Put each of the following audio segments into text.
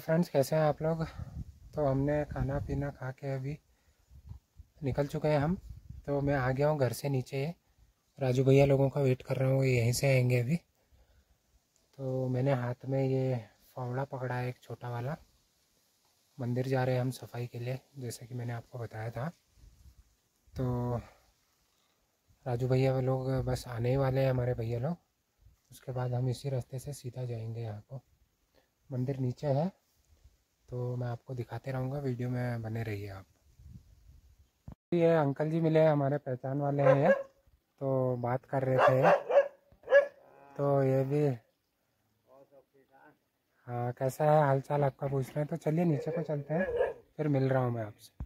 Friends कैसे हैं आप लोग? तो हमने खाना पीना खा के अभी निकल चुके हैं हम। तो मैं आ गया हूँ घर से नीचे। राजू भैया लोगों का वेट कर रहा हूँ यहीं से आएँगे अभी। तो मैंने हाथ में ये फावड़ा पकड़ा है, एक छोटा वाला। मंदिर जा रहे हैं हम सफ़ाई के लिए, जैसे कि मैंने आपको बताया था। तो राजू भैया वो लोग बस आने ही वाले हैं हमारे भैया लोग। उसके बाद हम इसी रास्ते से सीधा जाएँगे यहाँ को। मंदिर नीचे है। तो मैं आपको दिखाते रहूँगा, वीडियो में बने रहिए आप। ये अंकल जी मिले हैं, हमारे पहचान वाले हैं ये। तो बात कर रहे थे तो ये भी हाँ कैसा है हालचाल आपका पूछ रहे हैं? तो चलिए नीचे को चलते हैं, फिर मिल रहा हूँ मैं आपसे।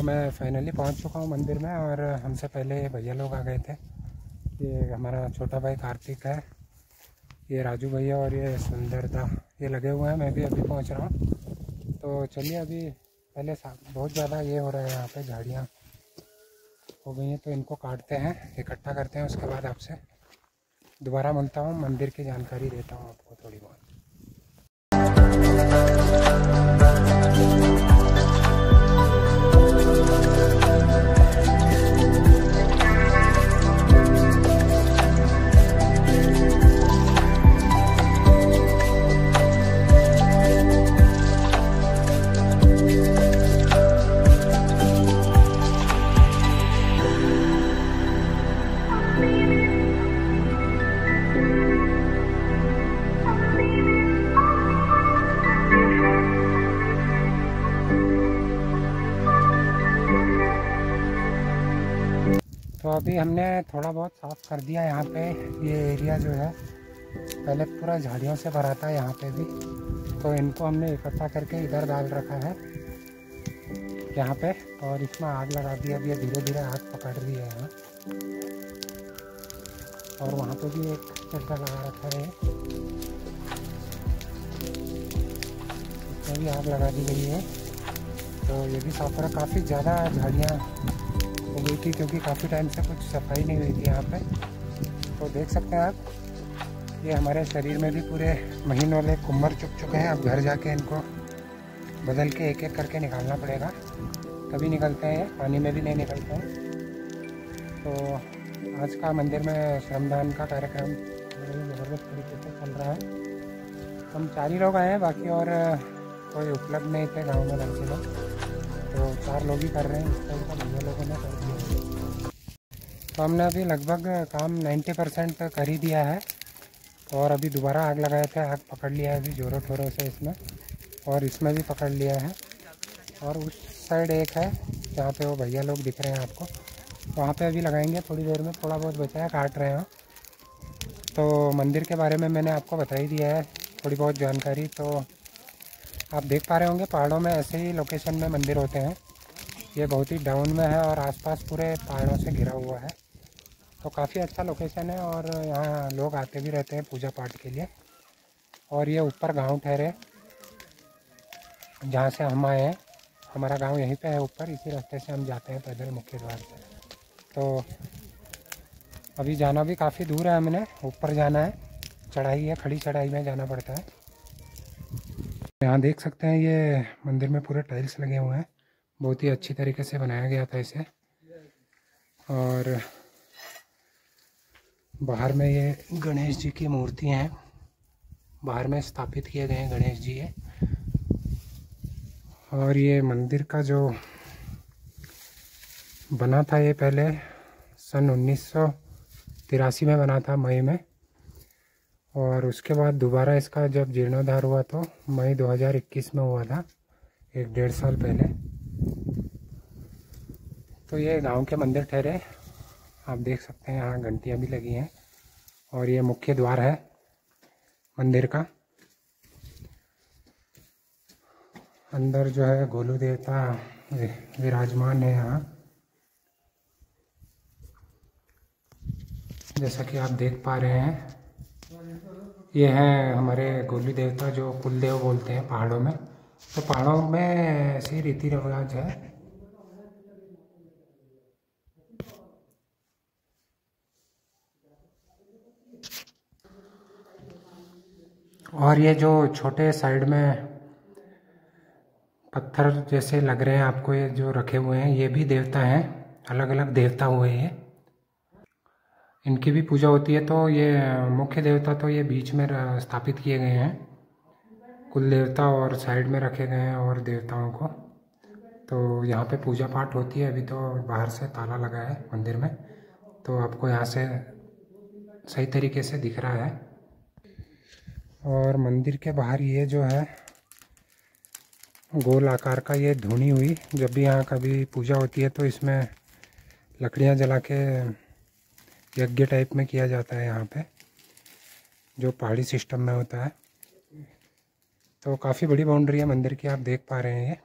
तो मैं फाइनली पहुँच चुका हूँ मंदिर में और हमसे पहले भैया लोग आ गए थे। ये हमारा छोटा भाई कार्तिक है, ये राजू भैया और ये सुंदरता, ये लगे हुए हैं, मैं भी अभी पहुँच रहा हूँ। तो चलिए अभी पहले बहुत ज़्यादा ये हो रहा है यहाँ पे झाड़ियाँ हो गई हैं तो इनको काटते हैं, इकट्ठा करते हैं, उसके बाद आपसे दोबारा मिलता हूँ, मंदिर की जानकारी देता हूँ आपको थोड़ी बहुत। अभी हमने थोड़ा बहुत साफ़ कर दिया यहाँ पे। ये एरिया जो है, पहले पूरा झाड़ियों से भरा था यहाँ पे भी। तो इनको हमने इकट्ठा करके इधर डाल रखा है, यहाँ पे। और इसमें आग लगा दी अभी धीरे धीरे आग पकड़ रही है यहाँ। और वहाँ पे भी एक चड्डा लगा रखा है। इसमें भी आग लगा दी गई है। तो ये भी साफ़ रहा काफ़ी ज़्यादा झाड़ियाँ गई थी क्योंकि काफ़ी टाइम से कुछ सफ़ाई नहीं हुई थी यहाँ पे। तो देख सकते हैं आप, ये हमारे शरीर में भी पूरे महीन वाले कुम्भर चुप चुके हैं। अब घर जाके इनको बदल के एक एक करके निकालना पड़ेगा। तभी निकलते हैं, पानी में भी नहीं निकलते हैं। तो आज का मंदिर में श्रमदान का कार्यक्रम ज़बरदस्त तरीके से चल रहा है। हम चार ही लोग आए हैं, बाकी और कोई उपलब्ध नहीं थे गाँव में लड़के लोग तो चार लोग ही कर रहे हैं इस टाइम का भैया लोगों ने कर दिया। तो हमने अभी लगभग काम 90 परसेंट कर ही दिया है और अभी दोबारा आग लगाए थे, आग पकड़ लिया है अभी जोरों ठोरों से इसमें और इसमें भी पकड़ लिया है। और उस साइड एक है जहाँ पे वो भैया लोग दिख रहे हैं आपको। वहाँ पे अभी लगाएँगे, थोड़ी देर में थोड़ा बहुत बचा है, काट रहे हैं। तो मंदिर के बारे में मैंने आपको बता ही दिया है, थोड़ी बहुत जानकारी तो आप देख पा रहे होंगे, पहाड़ों में ऐसे ही लोकेशन में मंदिर होते हैं। ये बहुत ही डाउन में है और आसपास पूरे पहाड़ों से घिरा हुआ है। तो काफ़ी अच्छा लोकेशन है और यहाँ लोग आते भी रहते हैं पूजा पाठ के लिए। और ये ऊपर गाँव ठहरे, जहाँ से हम आए हैं। हमारा गाँव यहीं पे है ऊपर, इसी रास्ते से हम जाते हैं पैदल मुख्य द्वार से। तो अभी जाना भी काफ़ी दूर है हमने, ऊपर जाना है, चढ़ाई है, खड़ी चढ़ाई में जाना पड़ता है। यहाँ देख सकते हैं ये मंदिर में पूरे टाइल्स लगे हुए हैं। बहुत ही अच्छी तरीके से बनाया गया था इसे। और बाहर में ये गणेश जी की मूर्ति हैं। बाहर में स्थापित किए गए हैं गणेश जी है और ये मंदिर का जो बना था ये पहले सन उन्नीस सौ तिरासी में बना था, मई में। और उसके बाद दोबारा इसका जब जीर्णोद्धार हुआ तो मई 2021 में हुआ था, एक डेढ़ साल पहले। तो ये गाँव के मंदिर ठहरे, आप देख सकते हैं यहाँ घंटियाँ भी लगी हैं और ये मुख्य द्वार है मंदिर का। अंदर जो है गोलू देवता विराजमान है यहाँ। जैसा कि आप देख पा रहे हैं ये है हमारे गोली देवता जो कुलदेव बोलते हैं पहाड़ों में। तो पहाड़ों में ऐसी रीति रिवाज है। और ये जो छोटे साइड में पत्थर जैसे लग रहे हैं, आपको ये जो रखे हुए हैं, ये भी देवता हैं। अलग अलग देवता हुए हैं। इनकी भी पूजा होती है तो ये मुख्य देवता तो ये बीच में स्थापित किए गए हैं। कुल देवता और साइड में रखे गए हैं और देवताओं को। तो यहाँ पे पूजा पाठ होती है अभी तो बाहर से ताला लगा है मंदिर में। तो आपको यहाँ से सही तरीके से दिख रहा है। और मंदिर के बाहर ये जो है, गोल आकार का ये धुनी हुई, जब भी यहाँ कभी पूजा होती है तो इसमें लकड़ियाँ जला के यज्ञ टाइप में किया जाता है यहाँ पे, जो पहाड़ी सिस्टम में होता है। तो काफ़ी बड़ी बाउंड्री है मंदिर की, आप देख पा रहे हैं ये।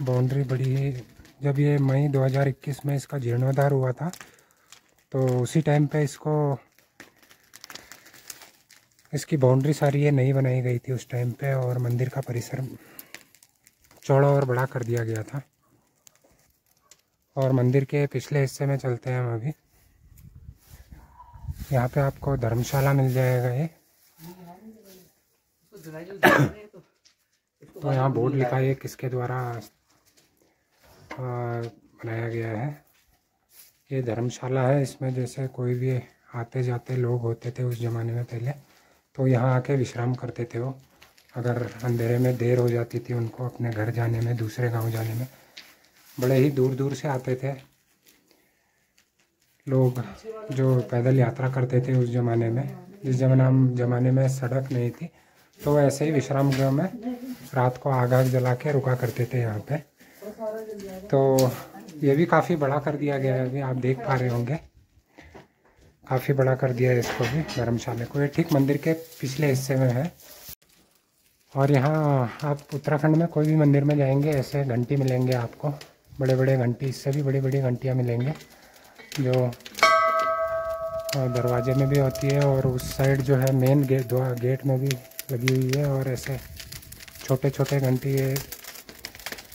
बाउंड्री बड़ी है। जब ये मई 2021 में इसका जीर्णोद्धार हुआ था तो उसी टाइम पे इसको, इसकी बाउंड्री सारी ये नई बनाई गई थी उस टाइम पे और मंदिर का परिसर चौड़ा और बड़ा कर दिया गया था। और मंदिर के पिछले हिस्से में चलते हैं हम अभी। यहाँ पे आपको धर्मशाला मिल जाएगा ये। तो यहाँ बोर्ड लिखा है किसके द्वारा बनाया गया है। ये धर्मशाला है, इसमें जैसे कोई भी आते जाते लोग होते थे उस ज़माने में पहले तो यहाँ आके विश्राम करते थे वो। अगर अंधेरे में देर हो जाती थी उनको अपने घर जाने में, दूसरे गाँव जाने में बड़े ही दूर दूर से आते थे। लोग जो पैदल यात्रा करते थे उस ज़माने में, जिस जमाना, ज़माने में सड़क नहीं थी तो ऐसे ही विश्राम गृह में रात को आग आग जला के रुका करते थे यहाँ पे। तो ये भी काफ़ी बड़ा कर दिया गया है अभी, आप देख पा रहे होंगे। काफ़ी बड़ा कर दिया है इसको भी, धर्मशाला को। ये ठीक मंदिर के पिछले हिस्से में है। और यहाँ आप उत्तराखंड में कोई भी मंदिर में जाएँगे, ऐसे घंटी मिलेंगे आपको। बड़े बड़े घंटी, इससे भी बड़ी बड़ी घंटियाँ मिलेंगे, जो दरवाजे में भी होती है और उस साइड जो है मेन गेट गेट में भी लगी हुई है और ऐसे छोटे छोटे घंटी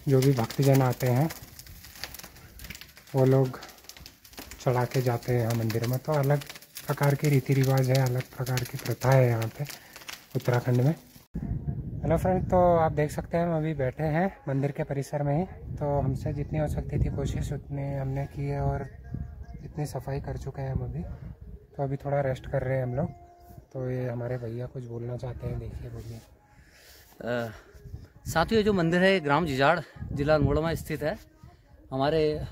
जो भी भक्तजन आते हैं, वो लोग चढ़ा के जाते हैं यहाँ मंदिर में। तो अलग प्रकार के रीति रिवाज है, अलग प्रकार की प्रथा है यहाँ पे उत्तराखंड में। हेलो फ्रेंड तो आप देख सकते हैं हम अभी बैठे हैं मंदिर के परिसर में ही। तो हमसे जितनी हो सकती थी कोशिश उतनी हमने की है और इतनी सफ़ाई कर चुके हैं हम अभी। तो अभी थोड़ा रेस्ट कर रहे हैं हम लोग। तो ये हमारे भैया कुछ बोलना चाहते हैं देखिए बोलिए। साथियों जो मंदिर है ग्राम जिजाड़ जिला अल्मोड़ा में स्थित है। हमारे आ,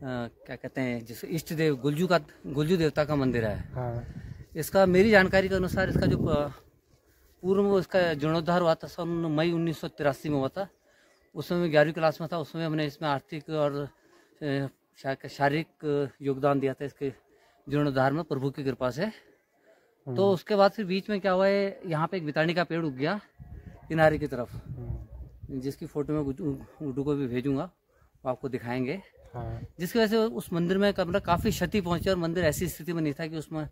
क्या कहते हैं जिस इष्ट देव गुलजू का गुलजू देवता का मंदिर है। हाँ। इसका मेरी जानकारी के अनुसार इसका जो पूर्व में इसका जीर्णोद्धार हुआ था सन मई उन्नीस सौ तिरासी में हुआ था उस समय ग्यारहवीं क्लास में था उसमें हमने इसमें आर्थिक और शारीरिक योगदान दिया था इसके जीर्णोद्धार में प्रभु की कृपा से तो हम्म। उसके बाद फिर बीच में क्या हुआ है यहाँ पे एक बितानी का पेड़ उग गया किनारे की तरफ़ हम्म। जिसकी फ़ोटो मैं उडू को भी भेजूँगा वो आपको दिखाएँगे हाँ। जिसकी वजह से उस मंदिर में कमरा काफ़ी क्षति पहुँची और मंदिर ऐसी स्थिति में नहीं था कि उसमें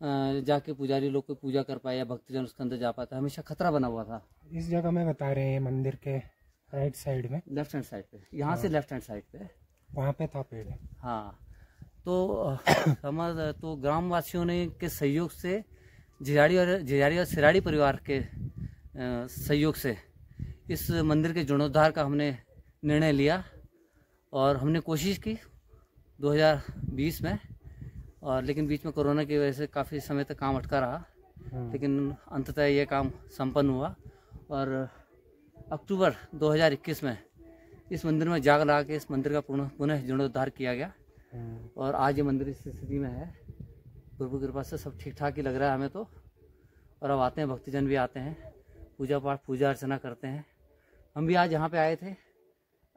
जाके पुजारी लोग कोई पूजा कर पाए या भक्तजन उसके अंदर जा पाता हमेशा खतरा बना हुआ था। इस जगह में बता रहे हैं मंदिर के राइट साइड में। लेफ़्ट हैंड साइड पे। यहाँ से लेफ़्ट हैंड साइड पे। वहाँ पे था पेड़। हाँ। तो समझ तो ग्राम वासियों ने के सहयोग से जिजाड़ी और जिजाड़ी और सिराड़ी परिवार के सहयोग से इस मंदिर के जीर्णोद्धार का हमने निर्णय लिया और हमने कोशिश की 2020 में। और लेकिन बीच में कोरोना की वजह से काफ़ी समय तक काम अटका रहा। हम्म, लेकिन अंततः ये काम संपन्न हुआ और अक्टूबर 2021 में इस मंदिर में जाग लगा के इस मंदिर का पुनः पुनः जीर्णोद्धार किया गया। हम्म, और आज ये मंदिर इस स्थिति में है। प्रभु कृपा से सब ठीक ठाक ही लग रहा है हमें तो। और अब आते हैं भक्तजन भी आते हैं पूजा पाठ पूजा अर्चना करते हैं। हम भी आज यहाँ पे आए थे।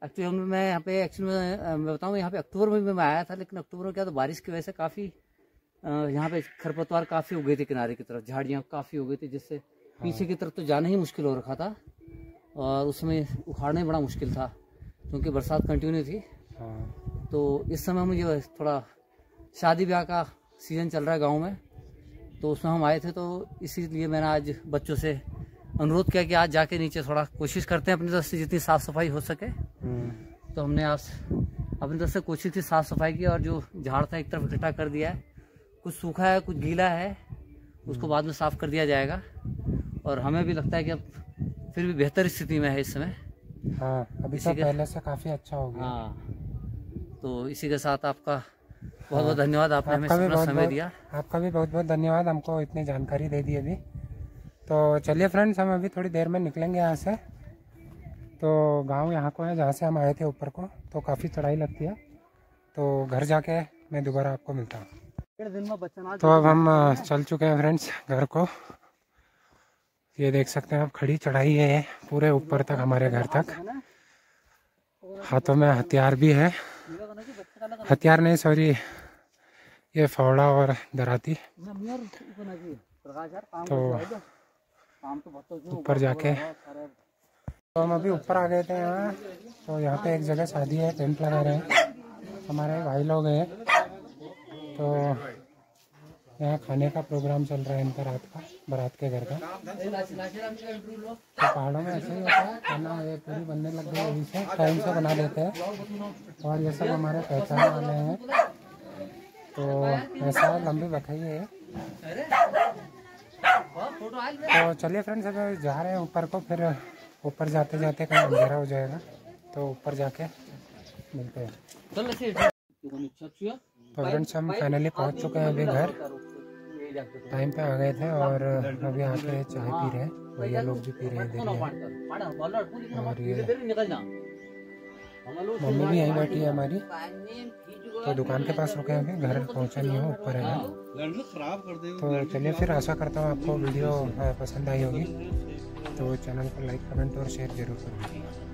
एक्चुअली हम मैं यहाँ पे एक्चुअली में मैं बताऊँ यहाँ पे अक्टूबर में भी मैं आया था लेकिन अक्टूबर में क्या तो बारिश की वजह से काफ़ी यहाँ पे खरपतवार काफ़ी उगे थे किनारे की तरफ़ झाड़ियाँ काफ़ी उगी थी जिससे पीछे की तरफ़ तो जाना ही मुश्किल हो रखा था और उसमें उखाड़ना ही बड़ा मुश्किल था क्योंकि बरसात कंटिन्यू थी। हाँ। तो इस समय मुझे थोड़ा शादी ब्याह का सीज़न चल रहा है गाँव में तो उसमें हम आए थे तो इसीलिए मैंने आज बच्चों से अनुरोध किया कि आज जाके नीचे थोड़ा कोशिश करते हैं अपनी तरफ़ से जितनी साफ़ सफ़ाई हो सके। हम्म, तो हमने आज अपनी तरफ़ से कोशिश की साफ़ सफ़ाई की और जो झाड़ था एक तरफ़ इकट्ठा कर दिया है। कुछ सूखा है कुछ गीला है उसको बाद में साफ़ कर दिया जाएगा। और हमें भी लगता है कि अब फिर भी बेहतर स्थिति में है इस समय। हाँ अभी इसी तो पहले से काफ़ी अच्छा हो गया। हाँ। तो इसी के साथ आपका बहुत बहुत धन्यवाद आपने हमें समय दिया। आपका भी बहुत बहुत धन्यवाद हमको इतनी जानकारी दे दी अभी। तो चलिए फ्रेंड्स हम अभी थोड़ी देर में निकलेंगे यहाँ से। तो गाँव यहाँ को है जहाँ से हम आए थे ऊपर को तो काफ़ी चढ़ाई लगती है। तो घर जाके मैं दोबारा आपको मिलता हूँ। तो अब हम चल चुके हैं फ्रेंड्स घर को। ये देख सकते हैं अब खड़ी चढ़ाई है पूरे ऊपर तक हमारे घर तक। हाथों में हथियार भी है। हथियार नहीं सॉरी ये फावड़ा और दराती तो ऊपर जाके। तो हम अभी ऊपर आ गए थे यहाँ। तो यहाँ पे एक जगह शादी है टेंट लगा रहे हैं। हमारे भाई लोग हैं। तो यहाँ खाने का प्रोग्राम चल रहा है इनका रात का बारात के घर का। तो पहाड़ों में ऐसे ही होता है खाना ये पूरी बनने लग गई अभी से टाइम से बना देते हैं। और ये सब हमारे पहचान वाले हैं। तो ऐसा लंबी बखाई है। तो चलिए फ्रेंड्स अभी जा रहे हैं ऊपर को, फिर ऊपर जाते जाते कहीं अंधेरा हो जाएगा तो ऊपर जाके मिलते हैं। तो फ्रेंड्स हम फाइनली पहुँच चुके हैं अभी घर। टाइम पे आ गए थे और अभी आके चाय पी रहे हैं, भैया लोग भी पी रहे हैं और ये मम्मी भी यहीं बैठी है हमारी। तो दुकान के पास रुके हैं अभी, घर पहुँचा नहीं हो, ऊपर है तो चलिए फिर आशा करता हूँ आपको वीडियो पसंद आई होगी। तो चैनल को लाइक कमेंट और शेयर ज़रूर करें।